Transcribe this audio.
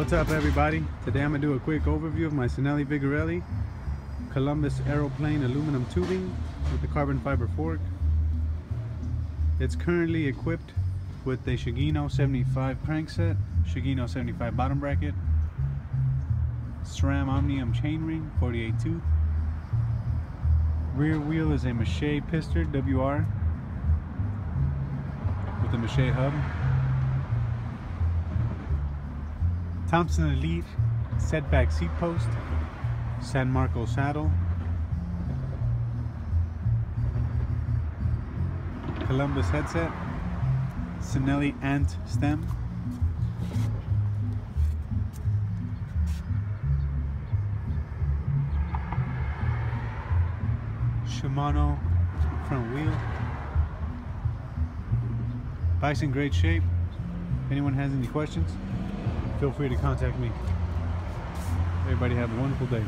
What's up everybody? Today I'm going to do a quick overview of my Cinelli Vigorelli Columbus Aeroplane aluminum tubing with the carbon fiber fork. It's currently equipped with the Sugino 75 crankset, Sugino 75 bottom bracket, SRAM Omnium chainring 48 tooth. Rear wheel is a Miche Pistard WR with the Miche hub. Thomson Elite setback seat post, San Marco saddle, Columbus headset, Cinelli Ant stem, Shimano front wheel. Bike's in great shape. If anyone has any questions, feel free to contact me. Everybody have a wonderful day.